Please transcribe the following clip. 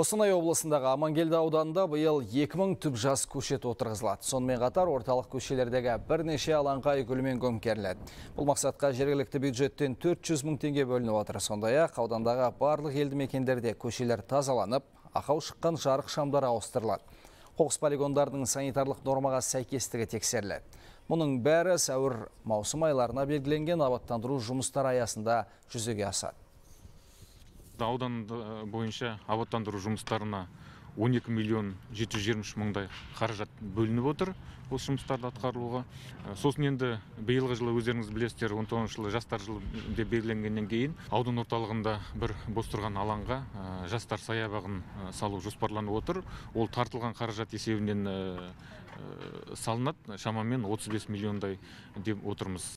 Қостанай облысындағы Амангелді ауданында биыл 2000 түп жас көшет отырғызылады. Сонымен қатар орталық көшелердегі бірнеше алаңға гүлмен көмкеріледі. Бұл мақсатқа жергілікті бюджеттен 400 мың теңге бөлініп отыр. Сондай-ақ аудандағы барлық елді мекендерде көшелер тазаланып, ақау шыққан жарық шамдары ауыстырылады. Қоқыс полигондардың санитарлық нормаға сәйкестігі тексеріледі. Мұның бәрі сәуір маусым айларына белгіленген абаттандыру жұмыстары аясында жүзеге асады. Аудан бойынша абаттандыру жұмыстарына 12 миллион 723 мыңдай қаражат бөлініп отыр осы жұмыстарды атқарылуға сосын енді биылғы жылы өздеріңіз білесіздер 19 жылы жастар жылы деп белгіленгеннен кейін аудан орталығында бір бос тұрған алаңға жастар саябағын салу жоспарланып отыр. Ол тартылған қаражат есебінен салынады. Шамамен 35 миллиондай деп отырмыз.